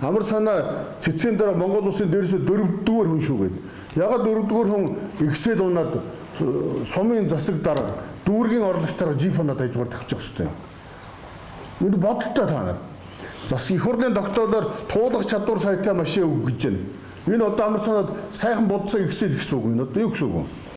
Амар санаа цэцгийн дараа Монгол улсын дээрээс дөрөвдүгээр хүн шүү гэдэг. Ягаад дөрөвдүгээр хүн ихсэл унаад э, сумын засаг дарга дүүргийн орлогчтойгоо жипоноо тайжгаар тавьчих хэвчтэй. Энд бодолтой та нар. Зас их хурлын тогтоолоор туулах чадвар сайтаа машин өг гэж байна. Энэ одоо амар санаад сайхан бодсон ихсэл гэсэн үг юм. Одоо юу гэсэн үг вэ?